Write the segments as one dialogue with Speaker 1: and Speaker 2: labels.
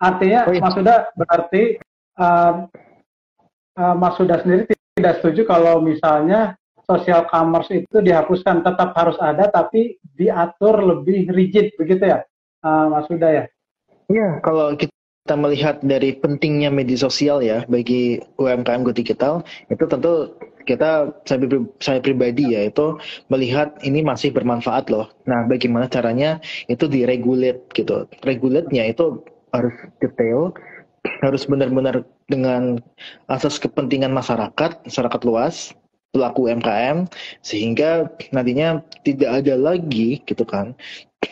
Speaker 1: Artinya
Speaker 2: Oh, iya.
Speaker 1: Mas Huda berarti um, uh, Mas Huda sendiri tidak setuju kalau misalnya social commerce itu dihapuskan, tetap harus ada tapi diatur lebih rigid begitu ya, uh, Mas Huda ya?
Speaker 2: Iya, kalau kita melihat dari pentingnya media sosial ya bagi UMKM Go Digital, itu tentu kita saya, saya pribadi ya itu melihat ini masih bermanfaat loh. Nah, bagaimana caranya itu diregulate gitu. Regulate-nya itu harus detail, harus benar-benar dengan asas kepentingan masyarakat, masyarakat luas, pelaku UMKM, sehingga nantinya tidak ada lagi gitu kan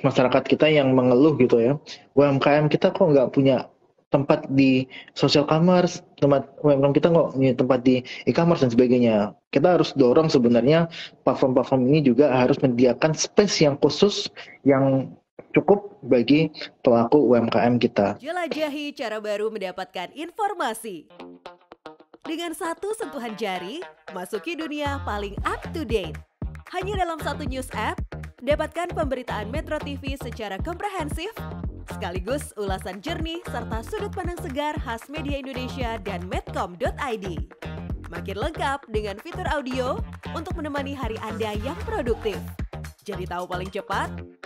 Speaker 2: masyarakat kita yang mengeluh gitu ya UMKM kita kok nggak punya tempat di social commerce, tempat UMKM kita nggak punya tempat di e-commerce dan sebagainya. Kita harus dorong sebenarnya platform-platform ini juga harus menyediakan space yang khusus yang cukup bagi pelaku UMKM kita.
Speaker 3: Jelajahi cara baru mendapatkan informasi. Dengan satu sentuhan jari, masuki dunia paling up to date. Hanya dalam satu news app, dapatkan pemberitaan Metro TV secara komprehensif, sekaligus ulasan jernih serta sudut pandang segar khas media Indonesia dan medcom.id. Makin lengkap dengan fitur audio untuk menemani hari Anda yang produktif. Jadi tahu paling cepat?